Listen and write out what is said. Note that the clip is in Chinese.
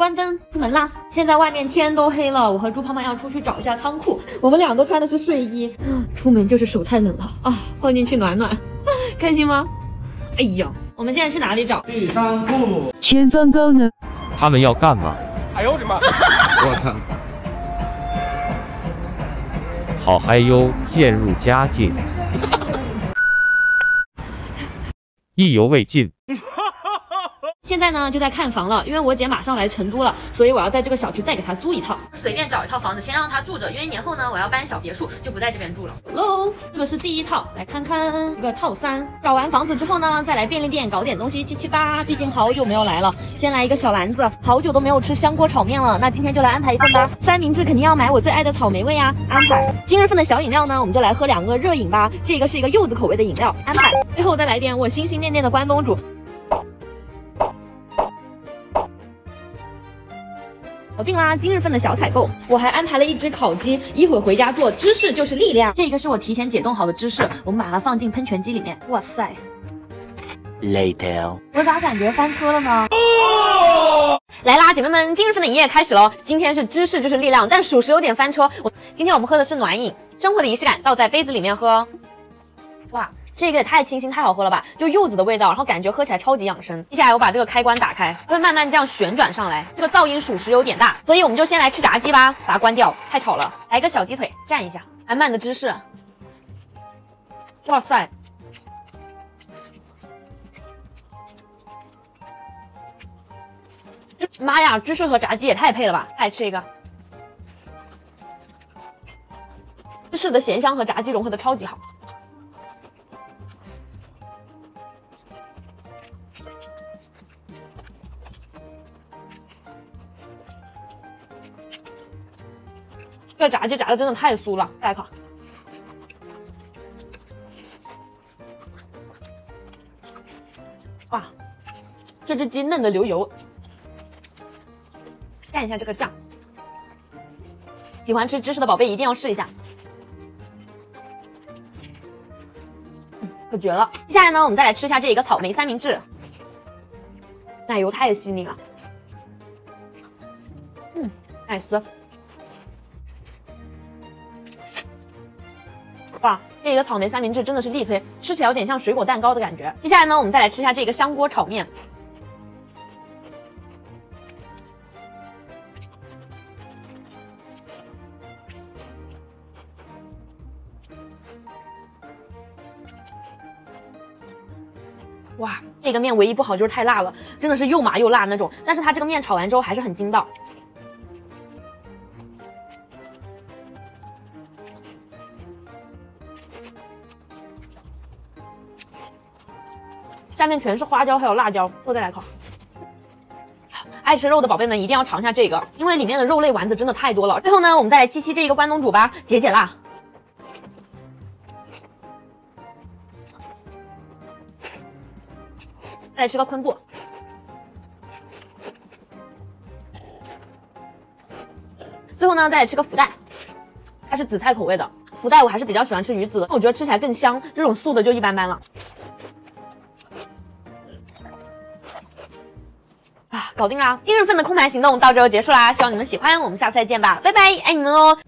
关灯，出门啦！现在外面天都黑了，我和猪胖胖要出去找一下仓库。我们俩都穿的是睡衣，出门就是手太冷了啊，放进去暖暖，开心吗？哎呀，我们现在去哪里找？第三库。前方高呢？他们要干嘛？哎呦 我的妈！我看，好嗨哟，渐入佳境，意犹未尽。现在呢就在看房了，因为我姐马上来成都了，所以我要在这个小区再给她租一套，随便找一套房子先让她住着，因为年后呢我要搬小别墅，就不在这边住了。喽，这个是第一套，来看看这个套三。找完房子之后呢，再来便利店搞点东西七七八，毕竟好久没有来了，先来一个小篮子，好久都没有吃香锅炒面了，那今天就来安排一份吧。三明治肯定要买我最爱的草莓味啊，安排。今日份的小饮料呢，我们就来喝两个热饮吧，这个是一个柚子口味的饮料，安排。最后再来点我心心念念的关东煮。搞定啦！今日份的小采购，我还安排了一只烤鸡，一会儿回家做。芝士就是力量，这个是我提前解冻好的芝士，我们把它放进喷泉机里面。哇塞！Later，我咋感觉翻车了呢？来啦，姐妹们，今日份的营业开始喽！今天是芝士就是力量，但属实有点翻车。我今天我们喝的是暖饮，生活的仪式感，倒在杯子里面喝。哇！这个也太清新太好喝了吧，就柚子的味道，然后感觉喝起来超级养生。接下来我把这个开关打开，会慢慢这样旋转上来，这个噪音属实有点大，所以我们就先来吃炸鸡吧，把它关掉，太吵了。来个小鸡腿蘸一下，满满的芝士，哇塞，妈呀，芝士和炸鸡也太配了吧！再吃一个，芝士的咸香和炸鸡融合的超级好。这炸鸡炸的真的太酥了，再来一口。哇，这只鸡嫩的流油，蘸一下这个酱。喜欢吃芝士的宝贝一定要试一下，可绝了！接下来呢，我们再来吃一下这一个草莓三明治，奶油太细腻了，嗯，奶丝。哇，这个草莓三明治真的是力推，吃起来有点像水果蛋糕的感觉。接下来呢，我们再来吃一下这个香锅炒面，哇，这个面唯一不好就是太辣了，真的是又麻又辣那种。但是它这个面炒完之后还是很筋道。下面全是花椒还有辣椒，我再来口。爱吃肉的宝贝们一定要尝一下这个，因为里面的肉类丸子真的太多了。最后呢，我们再来七七这一个关东煮吧，解解辣。来吃个昆布。最后呢，再来吃个福袋，它是紫菜口味的福袋，我还是比较喜欢吃鱼子的，我觉得吃起来更香。这种素的就一般般了。啊搞定啦！一日份的空盘行动到这就结束啦，希望你们喜欢，我们下次再见吧，拜拜，爱你们哦。